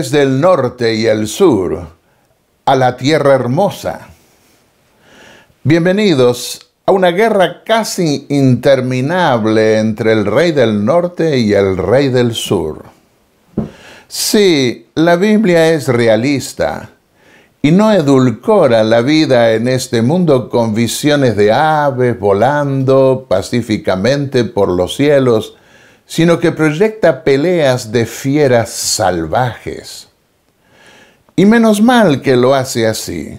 desde el norte y el sur a la tierra hermosa. Bienvenidos a una guerra casi interminable entre el rey del norte y el rey del sur. Sí, la Biblia es realista y no edulcora la vida en este mundo con visiones de aves volando pacíficamente por los cielos, sino que proyecta peleas de fieras salvajes. Y menos mal que lo hace así,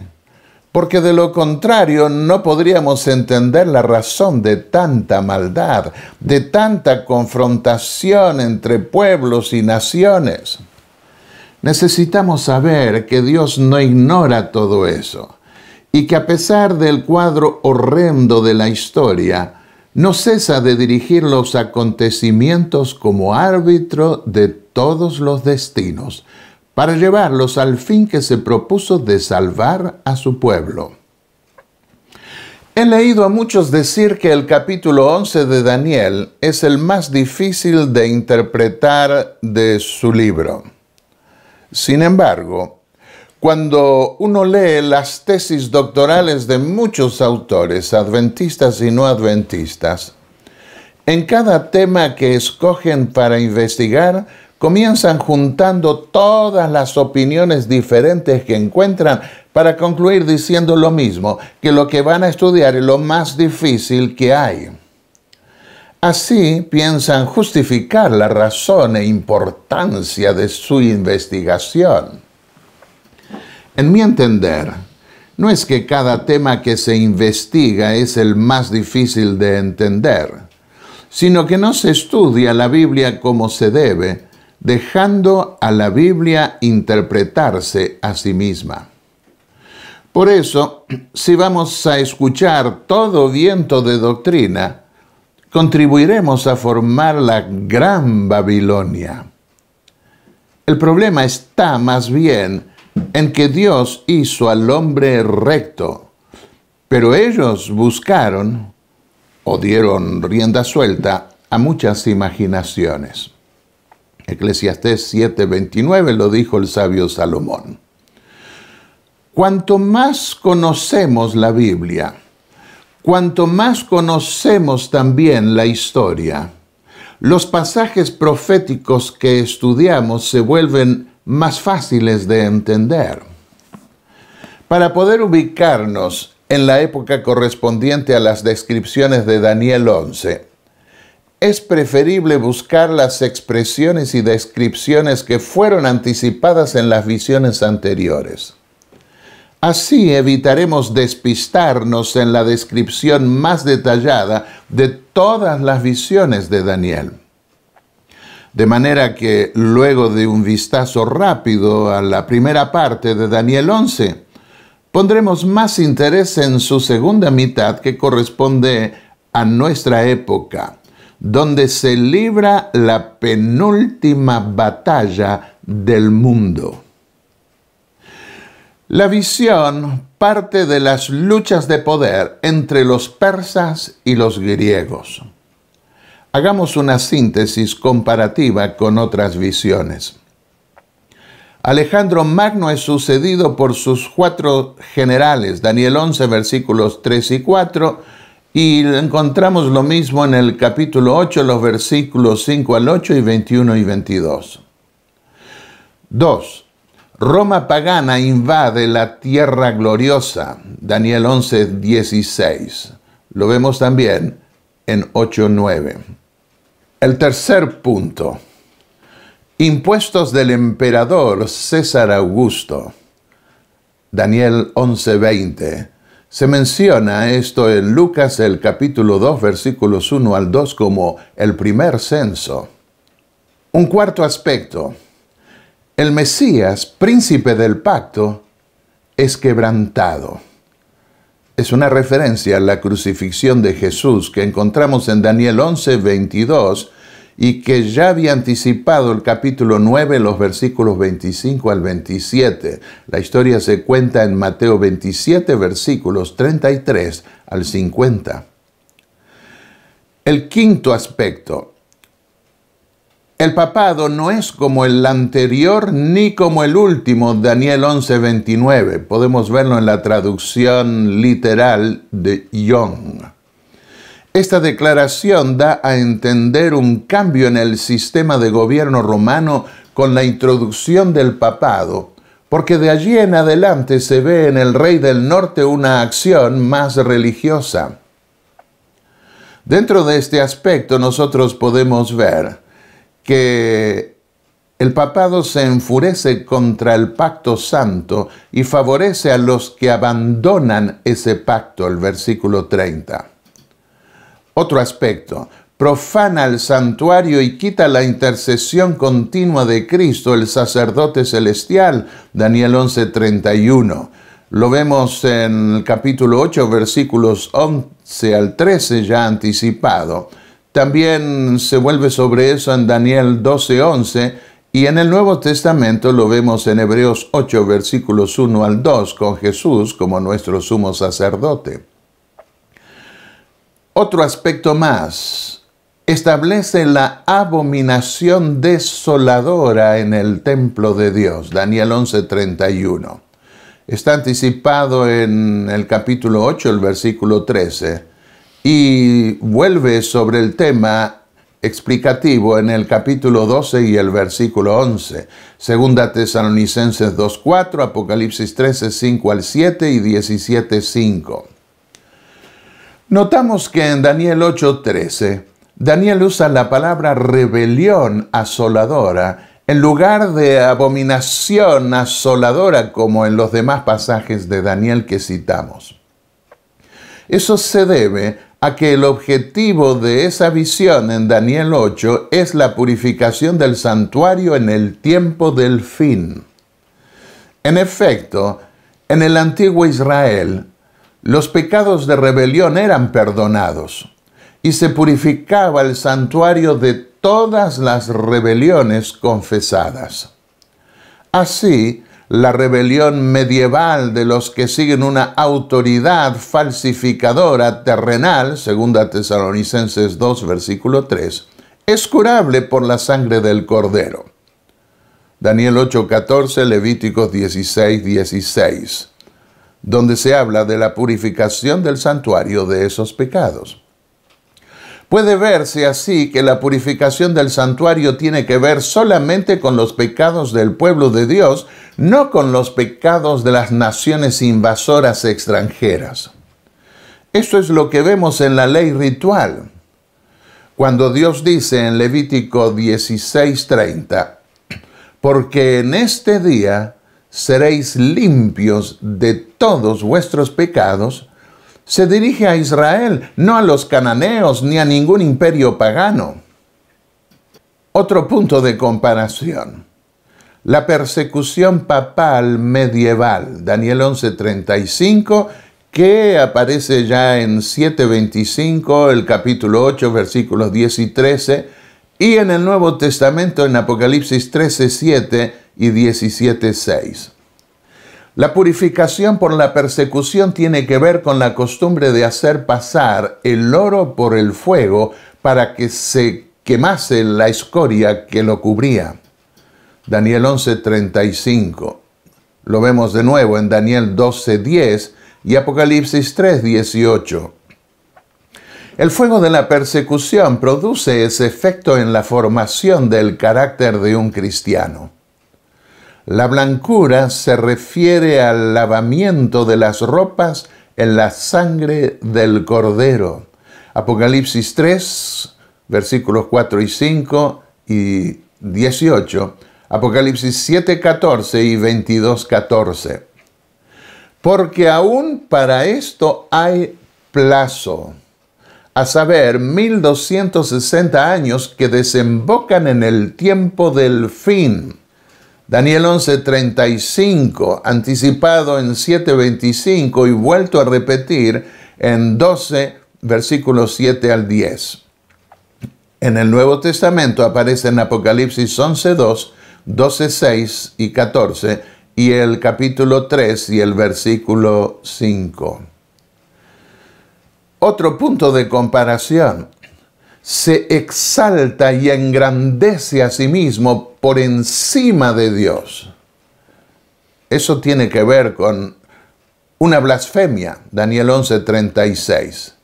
porque de lo contrario no podríamos entender la razón de tanta maldad, de tanta confrontación entre pueblos y naciones. Necesitamos saber que Dios no ignora todo eso y que a pesar del cuadro horrendo de la historia, no cesa de dirigir los acontecimientos como árbitro de todos los destinos, para llevarlos al fin que se propuso de salvar a su pueblo. He leído a muchos decir que el capítulo 11 de Daniel es el más difícil de interpretar de su libro. Sin embargo, cuando uno lee las tesis doctorales de muchos autores, adventistas y no adventistas, en cada tema que escogen para investigar, comienzan juntando todas las opiniones diferentes que encuentran para concluir diciendo lo mismo, que lo que van a estudiar es lo más difícil que hay. Así piensan justificar la razón e importancia de su investigación. En mi entender, no es que cada tema que se investiga es el más difícil de entender, sino que no se estudia la Biblia como se debe, dejando a la Biblia interpretarse a sí misma. Por eso, si vamos a escuchar todo viento de doctrina, contribuiremos a formar la gran Babilonia. El problema está más bien en que Dios hizo al hombre recto, pero ellos buscaron o dieron rienda suelta a muchas imaginaciones. Eclesiastés 7:29 lo dijo el sabio Salomón. Cuanto más conocemos la Biblia, cuanto más conocemos también la historia, los pasajes proféticos que estudiamos se vuelven más fáciles de entender. Para poder ubicarnos en la época correspondiente a las descripciones de Daniel 11, es preferible buscar las expresiones y descripciones que fueron anticipadas en las visiones anteriores. Así evitaremos despistarnos en la descripción más detallada de todas las visiones de Daniel. De manera que luego de un vistazo rápido a la primera parte de Daniel 11, pondremos más interés en su segunda mitad que corresponde a nuestra época, donde se libra la penúltima batalla del mundo. La visión parte de las luchas de poder entre los persas y los griegos. Hagamos una síntesis comparativa con otras visiones. Alejandro Magno es sucedido por sus cuatro generales, Daniel 11, versículos 3 y 4, y encontramos lo mismo en el capítulo 8, los versículos 5 al 8 y 21 y 22. 2. Roma pagana invade la tierra gloriosa, Daniel 11, 16. Lo vemos también en 8, 9. El tercer punto. Impuestos del emperador César Augusto. Daniel 11:20. Se menciona esto en Lucas el capítulo 2 versículos 1 al 2 como el primer censo. Un cuarto aspecto. El Mesías, príncipe del pacto, es quebrantado es una referencia a la crucifixión de Jesús que encontramos en Daniel 11, 22 y que ya había anticipado el capítulo 9, los versículos 25 al 27. La historia se cuenta en Mateo 27, versículos 33 al 50. El quinto aspecto. El papado no es como el anterior ni como el último, Daniel 11:29. Podemos verlo en la traducción literal de Young. Esta declaración da a entender un cambio en el sistema de gobierno romano con la introducción del papado, porque de allí en adelante se ve en el rey del norte una acción más religiosa. Dentro de este aspecto nosotros podemos ver que el papado se enfurece contra el pacto santo y favorece a los que abandonan ese pacto, el versículo 30. Otro aspecto, profana el santuario y quita la intercesión continua de Cristo, el sacerdote celestial, Daniel 11:31. Lo vemos en el capítulo 8, versículos 11 al 13, ya anticipado. También se vuelve sobre eso en Daniel 12:11 y en el Nuevo Testamento lo vemos en Hebreos 8, versículos 1 al 2, con Jesús como nuestro sumo sacerdote. Otro aspecto más, establece la abominación desoladora en el templo de Dios, Daniel 11:31. Está anticipado en el capítulo 8, el versículo 13, y vuelve sobre el tema explicativo en el capítulo 12 y el versículo 11. Segunda Tesalonicenses 2.4, Apocalipsis 13, 5 al 7 y 17, 5. Notamos que en Daniel 8.13, Daniel usa la palabra rebelión asoladora en lugar de abominación asoladora como en los demás pasajes de Daniel que citamos. Eso se debe a que el objetivo de esa visión en Daniel 8 es la purificación del santuario en el tiempo del fin. En efecto, en el antiguo Israel, los pecados de rebelión eran perdonados y se purificaba el santuario de todas las rebeliones confesadas. Así, la rebelión medieval de los que siguen una autoridad falsificadora terrenal, segunda Tesalonicenses 2, versículo 3, es curable por la sangre del cordero. Daniel 8:14, Levíticos 16, 16, donde se habla de la purificación del santuario de esos pecados. Puede verse así que la purificación del santuario tiene que ver solamente con los pecados del pueblo de Dios, no con los pecados de las naciones invasoras extranjeras. Esto es lo que vemos en la ley ritual. Cuando Dios dice en Levítico 16:30, porque en este día seréis limpios de todos vuestros pecados, se dirige a Israel, no a los cananeos ni a ningún imperio pagano. Otro punto de comparación. La persecución papal medieval, Daniel 11:35, que aparece ya en 7:25, el capítulo 8, versículos 10 y 13, y en el Nuevo Testamento en Apocalipsis 13:7 y 17:6. La purificación por la persecución tiene que ver con la costumbre de hacer pasar el oro por el fuego para que se quemase la escoria que lo cubría. Daniel 11:35. Lo vemos de nuevo en Daniel 12:10 y Apocalipsis 3:18. El fuego de la persecución produce ese efecto en la formación del carácter de un cristiano. La blancura se refiere al lavamiento de las ropas en la sangre del cordero. Apocalipsis 3, versículos 4 y 5 y 18. Apocalipsis 7, 14 y 22, 14. Porque aún para esto hay plazo, a saber, 1260 años que desembocan en el tiempo del fin Daniel 11:35, anticipado en 7:25 y vuelto a repetir en 12, versículos 7 al 10. En el Nuevo Testamento aparece en Apocalipsis 11:2, 12:6 y 14 y el capítulo 3 y el versículo 5. Otro punto de comparación. se exalta y engrandece a sí mismo por encima de Dios. Eso tiene que ver con una blasfemia, Daniel 11:36.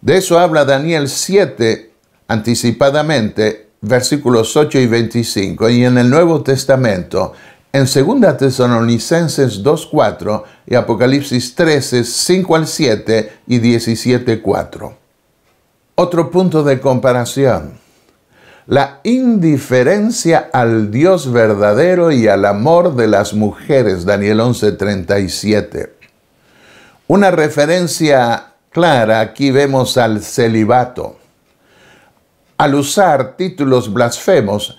De eso habla Daniel 7 anticipadamente, versículos 8 y 25, y en el Nuevo Testamento, en 2 Tesalonicenses 2.4 y Apocalipsis 13, 5 al 7 y 17.4. Otro punto de comparación. La indiferencia al Dios verdadero y al amor de las mujeres, Daniel 11:37. Una referencia clara, aquí vemos al celibato. Al usar títulos blasfemos,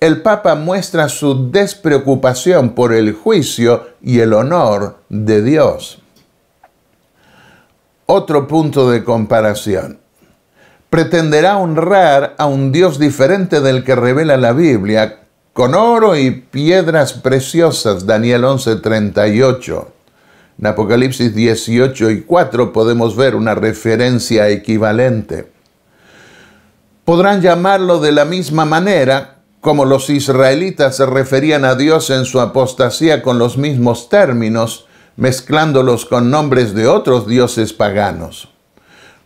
el Papa muestra su despreocupación por el juicio y el honor de Dios. Otro punto de comparación. Pretenderá honrar a un Dios diferente del que revela la Biblia, con oro y piedras preciosas, Daniel 11:38. En Apocalipsis 18 y 4 podemos ver una referencia equivalente. Podrán llamarlo de la misma manera como los israelitas se referían a Dios en su apostasía con los mismos términos, mezclándolos con nombres de otros dioses paganos.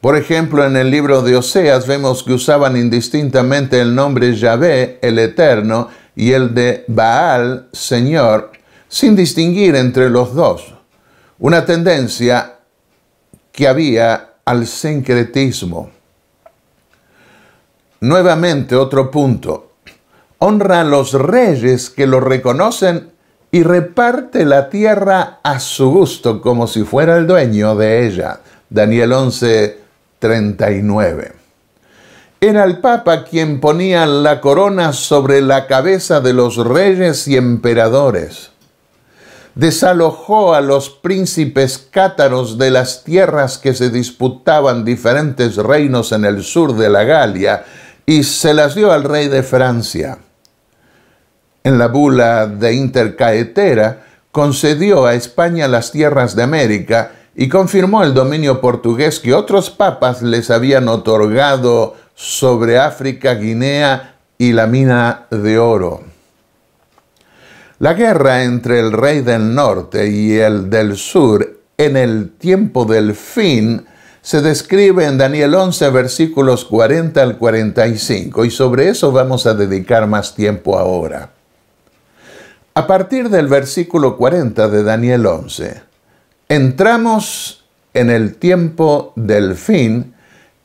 Por ejemplo, en el libro de Oseas vemos que usaban indistintamente el nombre Yahvé, el Eterno, y el de Baal, Señor, sin distinguir entre los dos una tendencia que había al sincretismo. Nuevamente otro punto. Honra a los reyes que lo reconocen y reparte la tierra a su gusto como si fuera el dueño de ella. Daniel 11, 39. Era el Papa quien ponía la corona sobre la cabeza de los reyes y emperadores desalojó a los príncipes cátaros de las tierras que se disputaban diferentes reinos en el sur de la Galia y se las dio al rey de Francia. En la bula de Intercaetera concedió a España las tierras de América y confirmó el dominio portugués que otros papas les habían otorgado sobre África, Guinea y la mina de oro. La guerra entre el rey del norte y el del sur en el tiempo del fin se describe en Daniel 11 versículos 40 al 45 y sobre eso vamos a dedicar más tiempo ahora. A partir del versículo 40 de Daniel 11, entramos en el tiempo del fin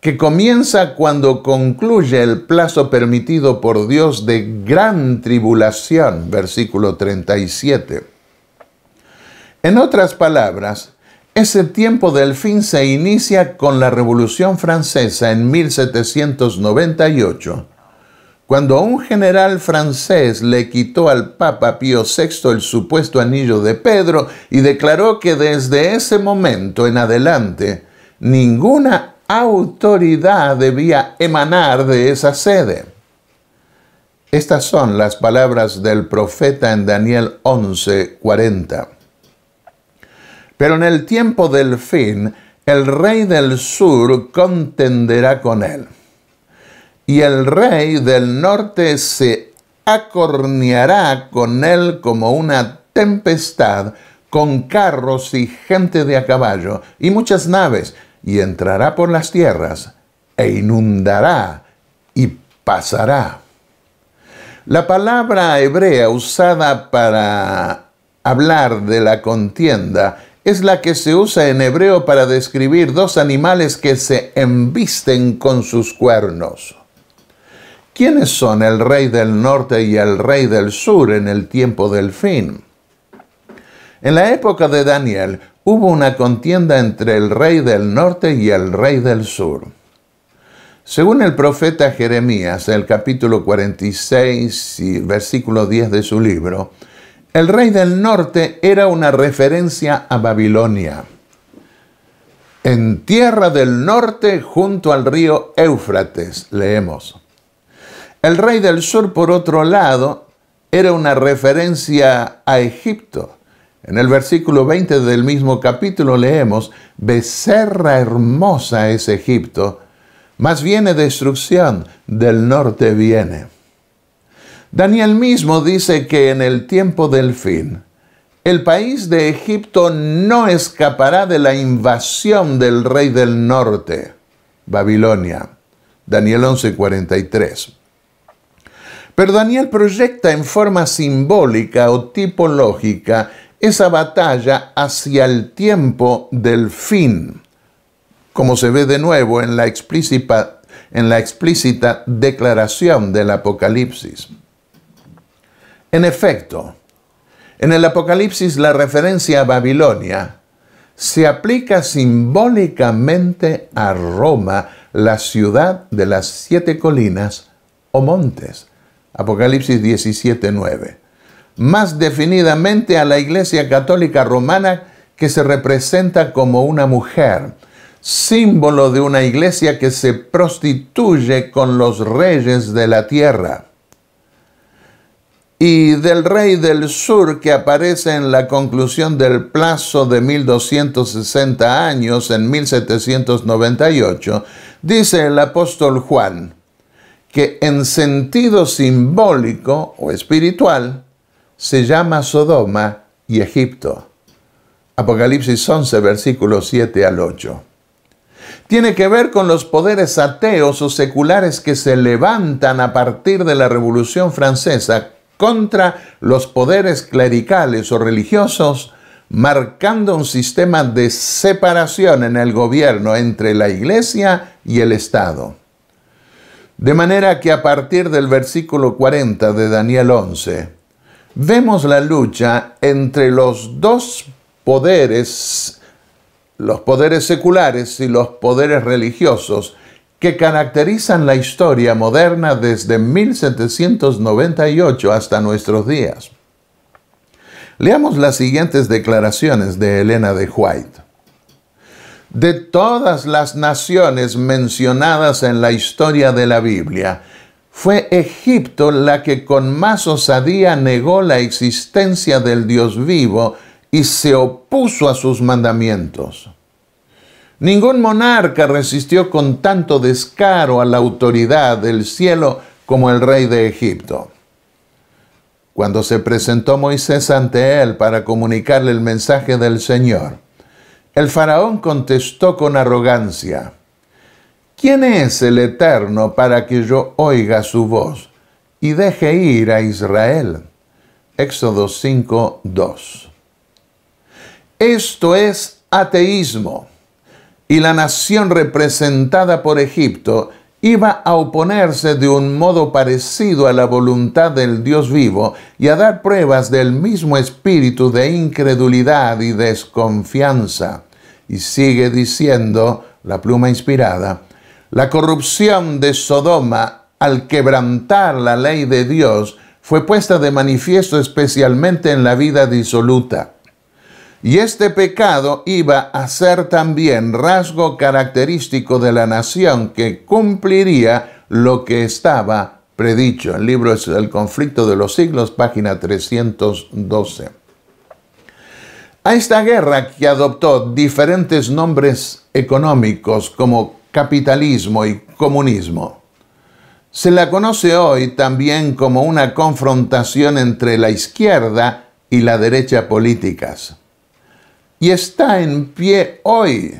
que comienza cuando concluye el plazo permitido por Dios de gran tribulación, versículo 37. En otras palabras, ese tiempo del fin se inicia con la Revolución Francesa en 1798, cuando un general francés le quitó al Papa Pío VI el supuesto anillo de Pedro y declaró que desde ese momento en adelante ninguna autoridad debía emanar de esa sede. Estas son las palabras del profeta en Daniel 11:40. Pero en el tiempo del fin, el rey del sur contenderá con él. Y el rey del norte se acorneará con él como una tempestad, con carros y gente de a caballo, y muchas naves, y entrará por las tierras e inundará y pasará. La palabra hebrea usada para hablar de la contienda es la que se usa en hebreo para describir dos animales que se embisten con sus cuernos. ¿Quiénes son el rey del norte y el rey del sur en el tiempo del fin? En la época de Daniel, hubo una contienda entre el rey del norte y el rey del sur. Según el profeta Jeremías, el capítulo 46 y versículo 10 de su libro, el rey del norte era una referencia a Babilonia. En tierra del norte, junto al río Éufrates, leemos. El rey del sur, por otro lado, era una referencia a Egipto en el versículo 20 del mismo capítulo leemos, Becerra hermosa es Egipto, Más viene destrucción, del norte viene. Daniel mismo dice que en el tiempo del fin, el país de Egipto no escapará de la invasión del rey del norte, Babilonia. Daniel 11:43. Pero Daniel proyecta en forma simbólica o tipológica esa batalla hacia el tiempo del fin, como se ve de nuevo en la explícita, en la explícita declaración del Apocalipsis. En efecto, en el Apocalipsis la referencia a Babilonia se aplica simbólicamente a Roma, la ciudad de las siete colinas o montes. Apocalipsis 17:9. Más definidamente a la Iglesia Católica Romana que se representa como una mujer, símbolo de una iglesia que se prostituye con los reyes de la tierra y del rey del sur que aparece en la conclusión del plazo de 1260 años en 1798, dice el apóstol Juan que en sentido simbólico o espiritual se llama Sodoma y Egipto. Apocalipsis 11, versículos 7 al 8. Tiene que ver con los poderes ateos o seculares que se levantan a partir de la Revolución Francesa contra los poderes clericales o religiosos, marcando un sistema de separación en el gobierno entre la Iglesia y el Estado. De manera que a partir del versículo 40 de Daniel 11, vemos la lucha entre los dos poderes, los poderes seculares y los poderes religiosos, que caracterizan la historia moderna desde 1798 hasta nuestros días. Leamos las siguientes declaraciones de Elena de White. De todas las naciones mencionadas en la historia de la Biblia, fue Egipto la que con más osadía negó la existencia del Dios vivo y se opuso a sus mandamientos. Ningún monarca resistió con tanto descaro a la autoridad del cielo como el rey de Egipto. Cuando se presentó Moisés ante él para comunicarle el mensaje del Señor, el faraón contestó con arrogancia, ¿quién es el Eterno para que yo oiga su voz y deje ir a Israel? Éxodo 5, 2. Esto es ateísmo y la nación representada por Egipto iba a oponerse de un modo parecido a la voluntad del Dios vivo y a dar pruebas del mismo espíritu de incredulidad y desconfianza. Y sigue diciendo la pluma inspirada, la corrupción de Sodoma al quebrantar la ley de Dios fue puesta de manifiesto especialmente en la vida disoluta. Y este pecado iba a ser también rasgo característico de la nación que cumpliría lo que estaba predicho. El libro es El conflicto de los siglos, página 312. A esta guerra que adoptó diferentes nombres económicos como capitalismo y comunismo, se la conoce hoy también como una confrontación entre la izquierda y la derecha políticas y está en pie hoy.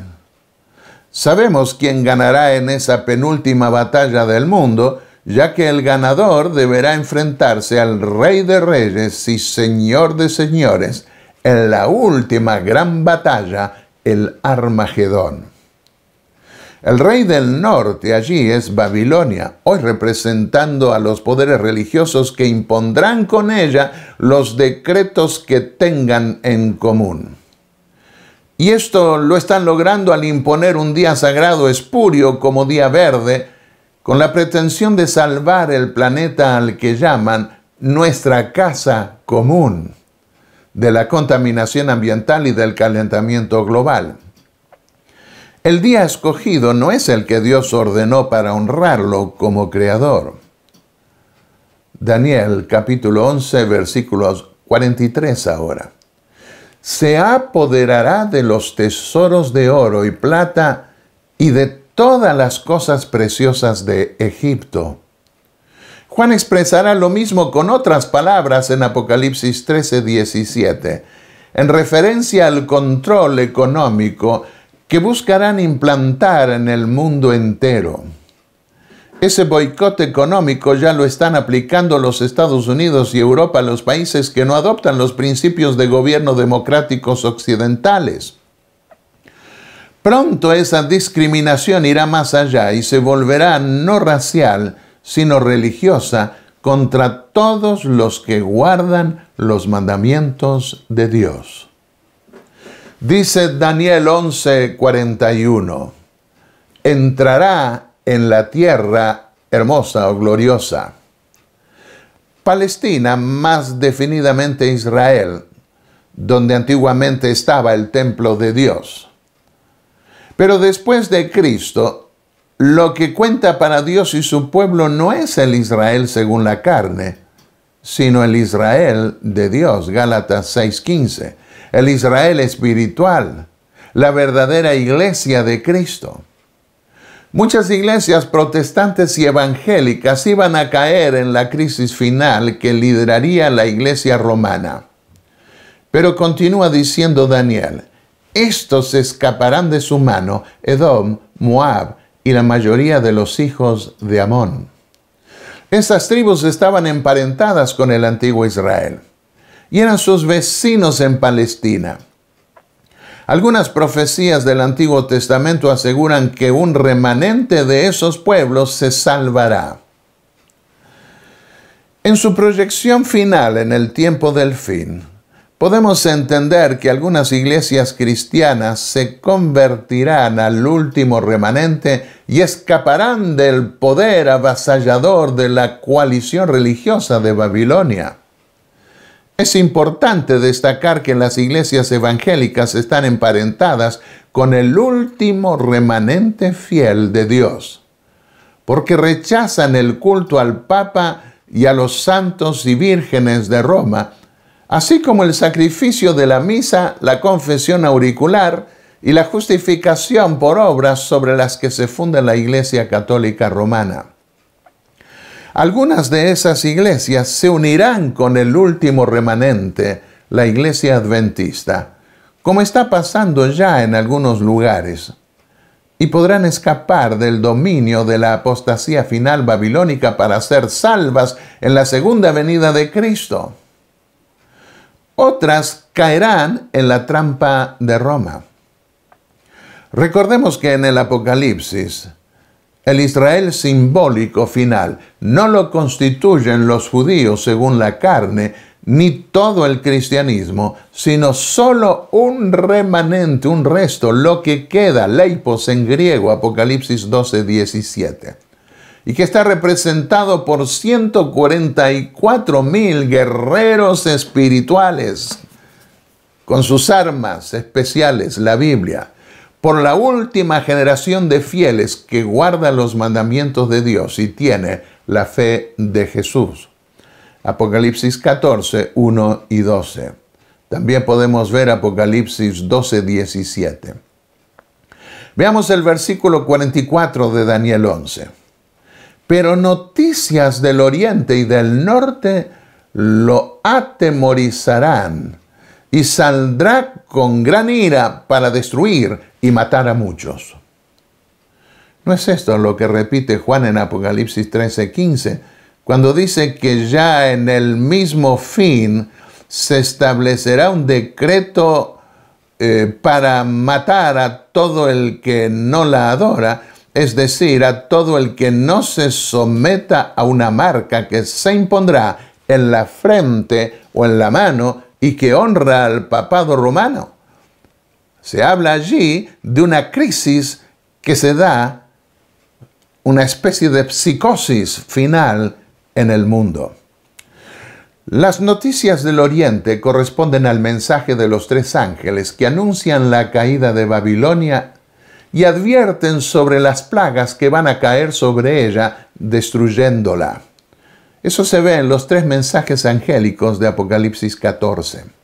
Sabemos quién ganará en esa penúltima batalla del mundo, ya que el ganador deberá enfrentarse al Rey de Reyes y Señor de Señores en la última gran batalla, el Armagedón. El rey del norte allí es Babilonia, hoy representando a los poderes religiosos que impondrán con ella los decretos que tengan en común. Y esto lo están logrando al imponer un día sagrado espurio como día verde, con la pretensión de salvar el planeta al que llaman nuestra casa común, de la contaminación ambiental y del calentamiento global. El día escogido no es el que Dios ordenó para honrarlo como creador. Daniel capítulo 11 versículos 43 ahora se apoderará de los tesoros de oro y plata y de todas las cosas preciosas de Egipto. Juan expresará lo mismo con otras palabras en Apocalipsis 13, 17, en referencia al control económico que buscarán implantar en el mundo entero. Ese boicot económico ya lo están aplicando los Estados Unidos y Europa a los países que no adoptan los principios de gobierno democráticos occidentales. Pronto esa discriminación irá más allá y se volverá no racial, sino religiosa contra todos los que guardan los mandamientos de Dios. Dice Daniel 11:41, entrará en la tierra hermosa o gloriosa. Palestina, más definidamente Israel, donde antiguamente estaba el templo de Dios. Pero después de Cristo, lo que cuenta para Dios y su pueblo no es el Israel según la carne, sino el Israel de Dios, Gálatas 6:15, el Israel espiritual, la verdadera iglesia de Cristo. Muchas iglesias protestantes y evangélicas iban a caer en la crisis final que lideraría la iglesia romana. Pero continúa diciendo Daniel, estos escaparán de su mano, Edom, Moab y la mayoría de los hijos de Amón. Estas tribus estaban emparentadas con el antiguo Israel y eran sus vecinos en Palestina. Algunas profecías del Antiguo Testamento aseguran que un remanente de esos pueblos se salvará. En su proyección final en el tiempo del fin, podemos entender que algunas iglesias cristianas se convertirán al último remanente y escaparán del poder avasallador de la coalición religiosa de Babilonia. Es importante destacar que las iglesias evangélicas están emparentadas con el último remanente fiel de Dios, porque rechazan el culto al Papa y a los santos y vírgenes de Roma, así como el sacrificio de la misa, la confesión auricular y la justificación por obras sobre las que se funda la Iglesia Católica Romana. Algunas de esas iglesias se unirán con el último remanente, la iglesia adventista, como está pasando ya en algunos lugares, y podrán escapar del dominio de la apostasía final babilónica para ser salvas en la segunda venida de Cristo. Otras caerán en la trampa de Roma. Recordemos que en el Apocalipsis, el Israel simbólico final. No lo constituyen los judíos según la carne, ni todo el cristianismo, sino solo un remanente, un resto, lo que queda, leipos en griego, Apocalipsis 12, 17, y que está representado por 144 mil guerreros espirituales, con sus armas especiales, la Biblia por la última generación de fieles que guarda los mandamientos de Dios y tiene la fe de Jesús. Apocalipsis 14, 1 y 12. También podemos ver Apocalipsis 12, 17. Veamos el versículo 44 de Daniel 11. Pero noticias del oriente y del norte lo atemorizarán y saldrá con gran ira para destruir y matar a muchos. ¿No es esto lo que repite Juan en Apocalipsis 13:15, cuando dice que ya en el mismo fin se establecerá un decreto eh, para matar a todo el que no la adora, es decir, a todo el que no se someta a una marca que se impondrá en la frente o en la mano y que honra al papado romano? Se habla allí de una crisis que se da, una especie de psicosis final en el mundo. Las noticias del Oriente corresponden al mensaje de los tres ángeles que anuncian la caída de Babilonia y advierten sobre las plagas que van a caer sobre ella, destruyéndola. Eso se ve en los tres mensajes angélicos de Apocalipsis 14.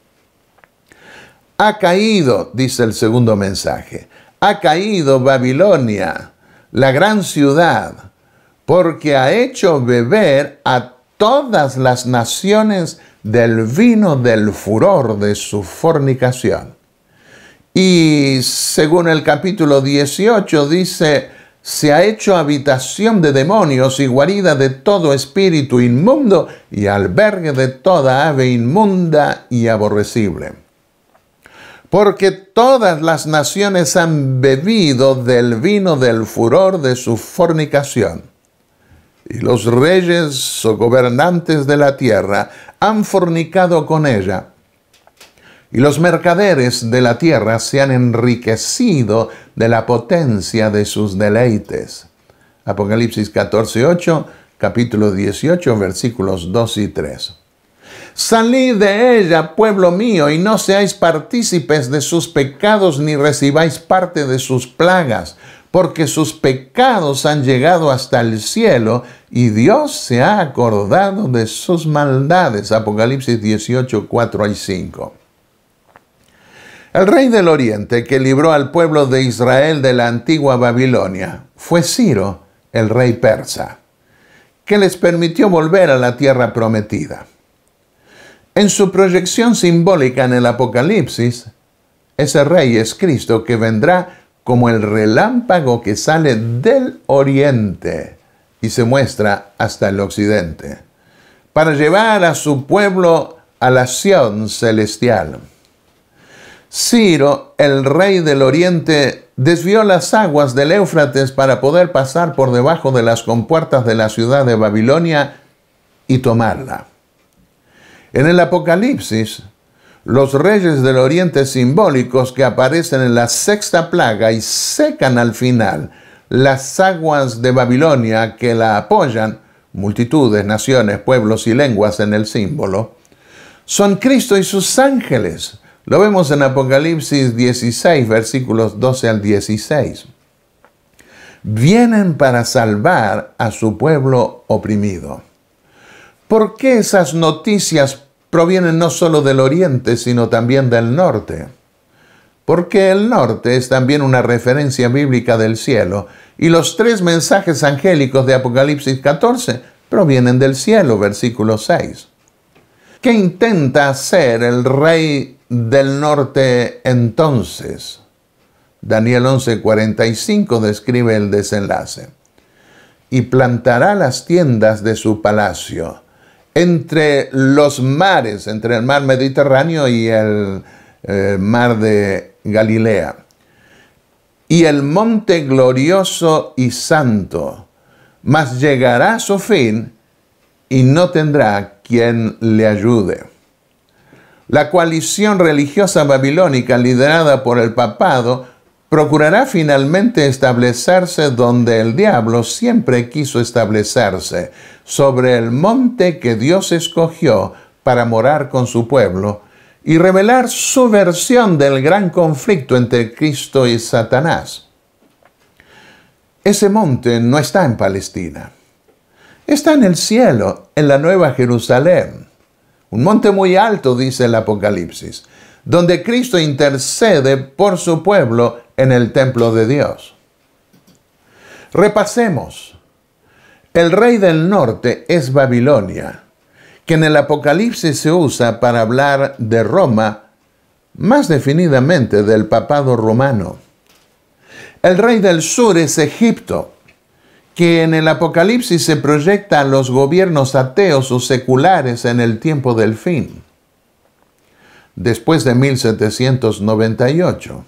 Ha caído, dice el segundo mensaje, ha caído Babilonia, la gran ciudad, porque ha hecho beber a todas las naciones del vino del furor de su fornicación. Y según el capítulo 18 dice, se ha hecho habitación de demonios y guarida de todo espíritu inmundo y albergue de toda ave inmunda y aborrecible. Porque todas las naciones han bebido del vino del furor de su fornicación. Y los reyes o gobernantes de la tierra han fornicado con ella y los mercaderes de la tierra se han enriquecido de la potencia de sus deleites. Apocalipsis 14, 8, capítulo 18, versículos 2 y 3. Salid de ella, pueblo mío, y no seáis partícipes de sus pecados, ni recibáis parte de sus plagas, porque sus pecados han llegado hasta el cielo, y Dios se ha acordado de sus maldades. Apocalipsis 18, 4 y 5. El rey del oriente que libró al pueblo de Israel de la antigua Babilonia fue Ciro, el rey persa, que les permitió volver a la tierra prometida. En su proyección simbólica en el Apocalipsis, ese rey es Cristo que vendrá como el relámpago que sale del oriente y se muestra hasta el occidente, para llevar a su pueblo a la Sion celestial. Ciro, el rey del oriente, desvió las aguas del Éufrates para poder pasar por debajo de las compuertas de la ciudad de Babilonia y tomarla. En el Apocalipsis, los reyes del oriente simbólicos que aparecen en la sexta plaga y secan al final las aguas de Babilonia que la apoyan, multitudes, naciones, pueblos y lenguas en el símbolo, son Cristo y sus ángeles, lo vemos en Apocalipsis 16, versículos 12 al 16. Vienen para salvar a su pueblo oprimido. ¿Por qué esas noticias provienen no solo del oriente, sino también del norte? Porque el norte es también una referencia bíblica del cielo y los tres mensajes angélicos de Apocalipsis 14 provienen del cielo, versículo 6. ¿Qué intenta hacer el rey del norte entonces. Daniel 11:45 describe el desenlace. Y plantará las tiendas de su palacio entre los mares, entre el mar Mediterráneo y el eh, mar de Galilea. Y el monte glorioso y santo, mas llegará a su fin y no tendrá quien le ayude. La coalición religiosa babilónica liderada por el papado procurará finalmente establecerse donde el diablo siempre quiso establecerse, sobre el monte que Dios escogió para morar con su pueblo, y revelar su versión del gran conflicto entre Cristo y Satanás. Ese monte no está en Palestina, está en el cielo, en la Nueva Jerusalén un monte muy alto, dice el Apocalipsis, donde Cristo intercede por su pueblo en el templo de Dios. Repasemos. El rey del norte es Babilonia, que en el Apocalipsis se usa para hablar de Roma, más definidamente del papado romano. El rey del sur es Egipto, que en el Apocalipsis se proyecta a los gobiernos ateos o seculares en el tiempo del fin, después de 1798.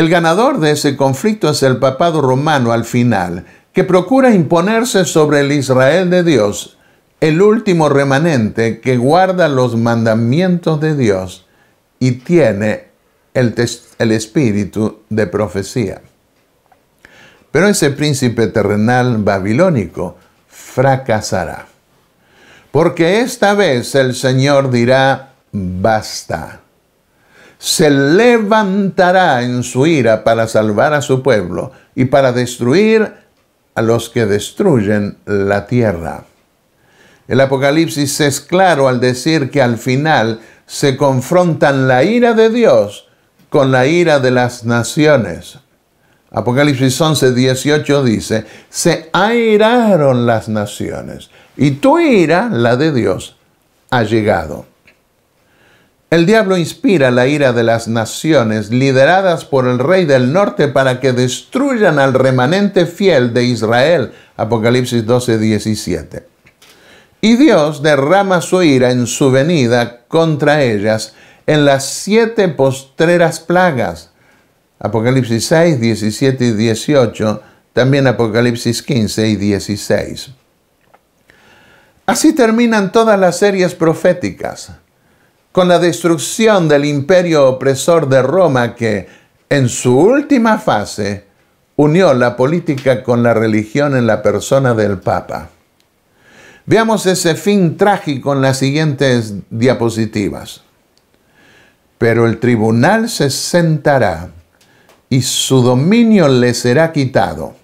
El ganador de ese conflicto es el papado romano al final, que procura imponerse sobre el Israel de Dios, el último remanente que guarda los mandamientos de Dios y tiene el, espíritu de profecía. Pero ese príncipe terrenal babilónico fracasará. Porque esta vez el Señor dirá, basta. Se levantará en su ira para salvar a su pueblo y para destruir a los que destruyen la tierra. El Apocalipsis es claro al decir que al final se confrontan la ira de Dios con la ira de las naciones. Apocalipsis 11, 18 dice, se airaron las naciones y tu ira, la de Dios, ha llegado. El diablo inspira la ira de las naciones lideradas por el rey del norte para que destruyan al remanente fiel de Israel. Apocalipsis 12, 17. Y Dios derrama su ira en su venida contra ellas en las siete postreras plagas. Apocalipsis 6, 17 y 18, también Apocalipsis 15 y 16. Así terminan todas las series proféticas con la destrucción del imperio opresor de Roma que, en su última fase, unió la política con la religión en la persona del Papa. Veamos ese fin trágico en las siguientes diapositivas. Pero el tribunal se sentará y su dominio le será quitado,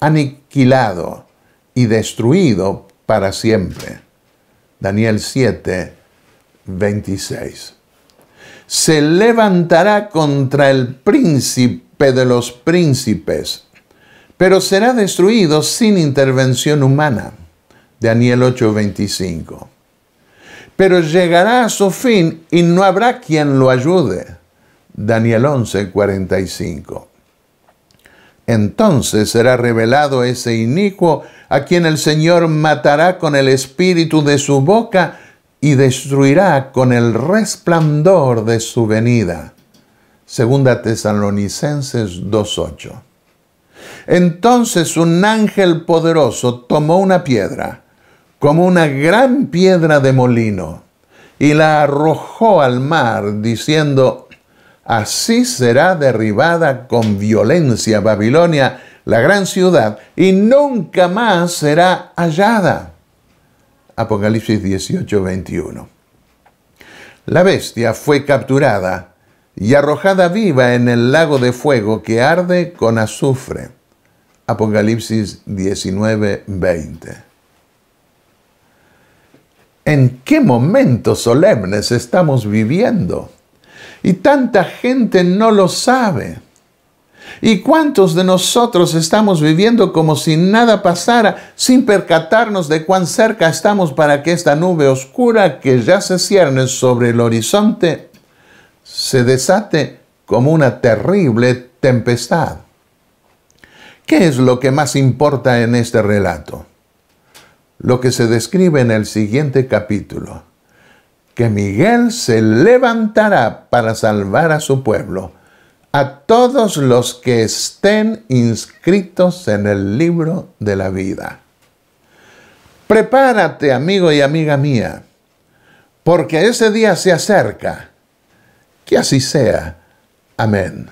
aniquilado y destruido para siempre. Daniel 7, 26. Se levantará contra el príncipe de los príncipes, pero será destruido sin intervención humana. Daniel 8:25. Pero llegará a su fin y no habrá quien lo ayude. Daniel 11:45. Entonces será revelado ese inicuo a quien el Señor matará con el espíritu de su boca y destruirá con el resplandor de su venida. Segunda Tesalonicenses 2.8. Entonces un ángel poderoso tomó una piedra, como una gran piedra de molino, y la arrojó al mar, diciendo, Así será derribada con violencia Babilonia, la gran ciudad, y nunca más será hallada. Apocalipsis 18, 21. La bestia fue capturada y arrojada viva en el lago de fuego que arde con azufre. Apocalipsis 19, 20. ¿En qué momentos solemnes estamos viviendo? Y tanta gente no lo sabe. ¿Y cuántos de nosotros estamos viviendo como si nada pasara, sin percatarnos de cuán cerca estamos para que esta nube oscura que ya se cierne sobre el horizonte se desate como una terrible tempestad? ¿Qué es lo que más importa en este relato? Lo que se describe en el siguiente capítulo, que Miguel se levantará para salvar a su pueblo a todos los que estén inscritos en el libro de la vida. Prepárate, amigo y amiga mía, porque ese día se acerca. Que así sea. Amén.